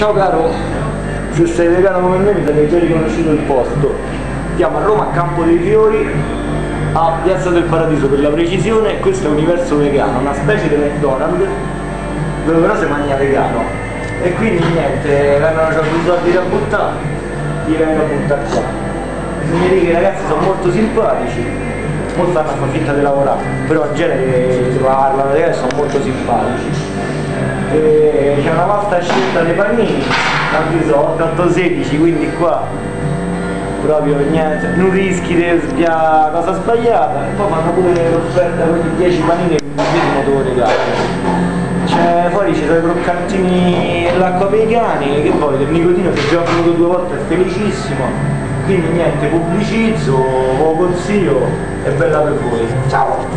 Ciao caro, se sei vegano come me mi sarei già riconosciuto il posto. Siamo a Roma a Campo dei Fiori, a Piazza del Paradiso per la precisione, questo è Universo Vegano, una specie di McDonald's dove però si mangia vegano. E quindi niente, vengono già due soldi da buttare, li vengo a buttare qua. Bisogna dire che i ragazzi sono molto simpatici, molti fanno a far finta di lavorare, però in genere si parlano, ragazzi sono molto simpatici. E c'è una vasta scelta dei panini, tanti sono 8-16, quindi qua proprio niente, non rischi di sbagliare cosa sbagliata e poi fanno pure l'offerta con i 10 panini che il lo regalo. C'è fuori ci sono i croccantini e l'acqua per i cani, che poi del nicotino che già ho bevuto due volte è felicissimo, quindi niente, pubblicizzo, lo consiglio, è bella per voi. Ciao!